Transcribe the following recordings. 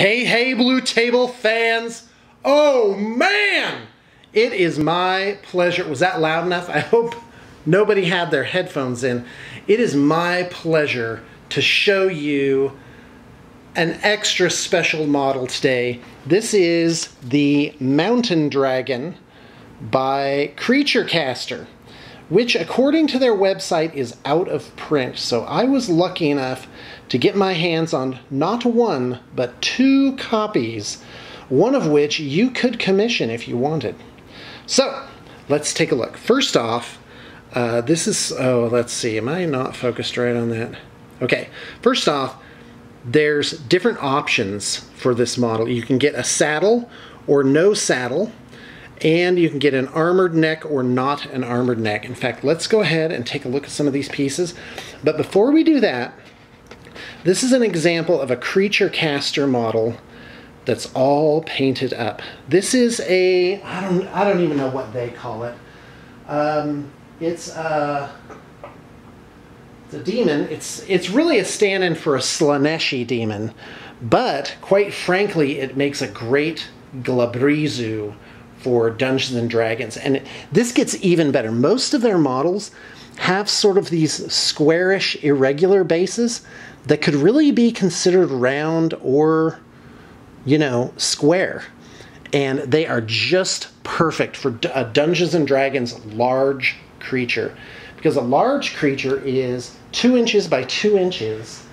Hey, hey, Blue Table fans! Oh man! It is my pleasure. Was that loud enough? I hope nobody had their headphones in. It is my pleasure to show you an extra special model today. This is the Mountain Dragon by Creature Caster, which according to their website is out of print. So I was lucky enough to get my hands on not one, but two copies, one of which you could commission if you wanted. So let's take a look. First off, uh, this is, oh, let's see, am I not focused right on that? Okay, first off, there's different options for this model. You can get a saddle or no saddle, and you can get an armored neck or not an armored neck. In fact, let's go ahead and take a look at some of these pieces. But before we do that, this is an example of a creature caster model that's all painted up. This is a, I don't, I don't even know what they call it. Um, it's a, it's a demon. It's, it's really a stand-in for a Slaaneshi demon, but quite frankly, it makes a great Glabrezu for Dungeons and Dragons. And this gets even better. Most of their models have sort of these squarish, irregular bases that could really be considered round or, you know, square. And they are just perfect for a Dungeons and Dragons large creature. Because a large creature is two inches by two inches.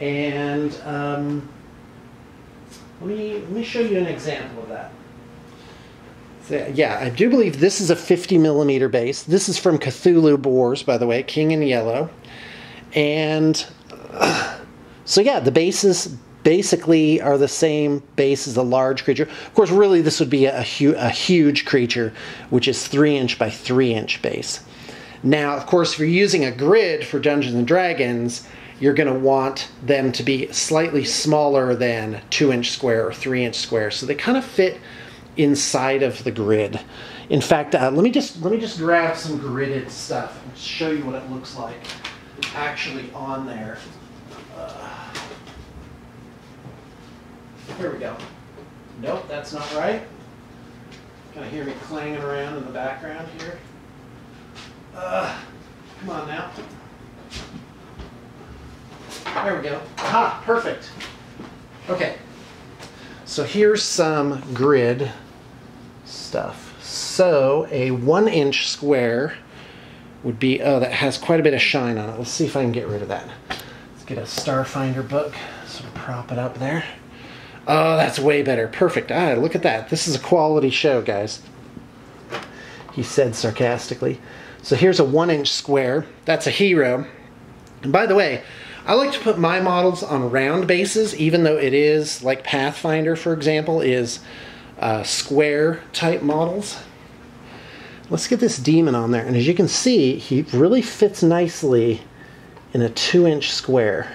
And um, let, me, let me show you an example of that. So, yeah, I do believe this is a 50 millimeter base. This is from Cthulhu Wars, by the way, King in Yellow. And uh, so yeah, the bases basically are the same base as a large creature. Of course, really this would be a, hu a huge creature, which is three inch by three inch base. Now, of course, if you're using a grid for Dungeons and Dragons, you're going to want them to be slightly smaller than two inch square or three inch square. So they kind of fit inside of the grid. In fact, uh, let me just let me just grab some gridded stuff and show you what it looks like actually on there. Uh, here we go. Nope, that's not right. Kind of hear me clanging around in the background here. Uh, come on now. There we go. Ah, perfect. Okay. So here's some grid stuff. So a one inch square would be, oh, that has quite a bit of shine on it. Let's see if I can get rid of that. Let's get a Starfinder book, sort of prop it up there. Oh, that's way better. Perfect. Ah, look at that. This is a quality show, guys. He said sarcastically. So here's a one inch square. That's a hero. And by the way, I like to put my models on round bases, even though it is, like Pathfinder, for example, is uh, square type models. Let's get this demon on there. And as you can see, he really fits nicely in a two inch square.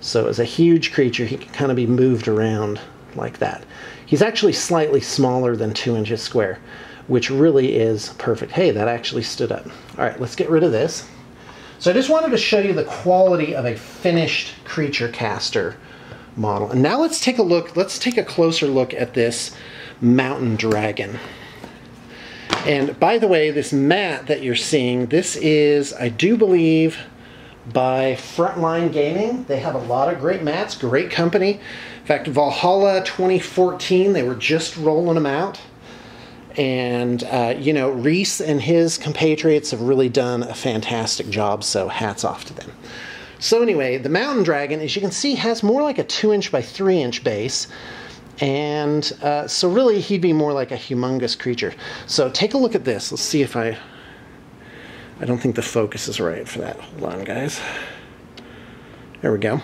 So as a huge creature, he can kind of be moved around like that. He's actually slightly smaller than two inches square, which really is perfect. Hey, that actually stood up. All right, let's get rid of this. So I just wanted to show you the quality of a finished creature caster model. And now let's take a look, let's take a closer look at this mountain dragon. And by the way, this mat that you're seeing, this is, I do believe, by Frontline Gaming. They have a lot of great mats, great company. In fact, Valhalla 2014, they were just rolling them out. And, uh, you know, Reece and his compatriots have really done a fantastic job, so hats off to them. So anyway, the Mountain Dragon, as you can see, has more like a 2 inch by 3 inch base. And uh, so really he'd be more like a humongous creature. So take a look at this. Let's see if I... I don't think the focus is right for that. Hold on, guys. There we go.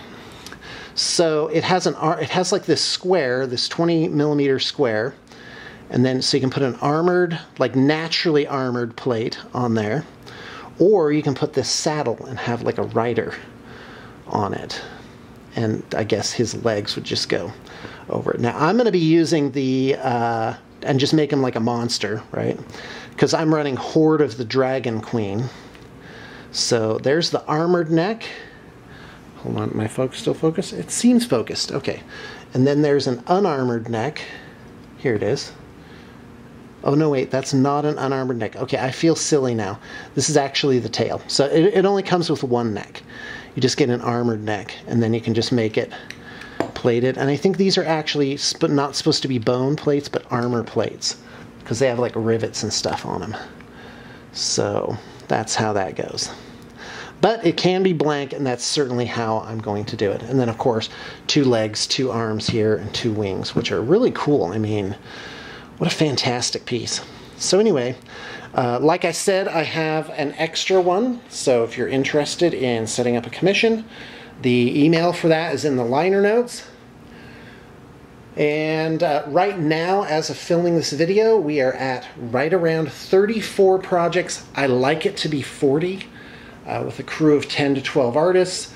So it has an it has like this square, this 20 millimeter square, and then so you can put an armored, like naturally armored plate on there, or you can put this saddle and have like a rider on it, and I guess his legs would just go over it. Now I'm going to be using the, uh, and just make him like a monster, right? Because I'm running Hoard of the Dragon Queen. So there's the armored neck. Hold on, my focus still focused? It seems focused, okay. And then there's an unarmored neck. Here it is. Oh no, wait, that's not an unarmored neck. Okay, I feel silly now. This is actually the tail. So it, it only comes with one neck. You just get an armored neck, and then you can just make it plated. And I think these are actually sp not supposed to be bone plates, but armor plates, because they have like rivets and stuff on them. So that's how that goes. But it can be blank, and that's certainly how I'm going to do it. And then, of course, two legs, two arms here, and two wings, which are really cool. I mean, what a fantastic piece. So anyway, uh, like I said, I have an extra one. So if you're interested in setting up a commission, the email for that is in the liner notes. And uh, right now, as of filming this video, we are at right around 34 projects. I like it to be 40 uh, with a crew of 10 to 12 artists.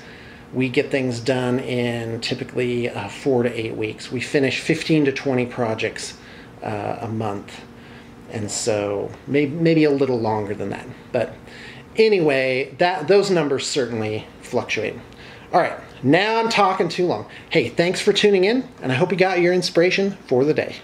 We get things done in typically uh, four to eight weeks. We finish 15 to 20 projects uh, a month. And so maybe, maybe a little longer than that. But anyway, that those numbers certainly fluctuate. All right, now I'm talking too long. Hey, thanks for tuning in, and I hope you got your inspiration for the day.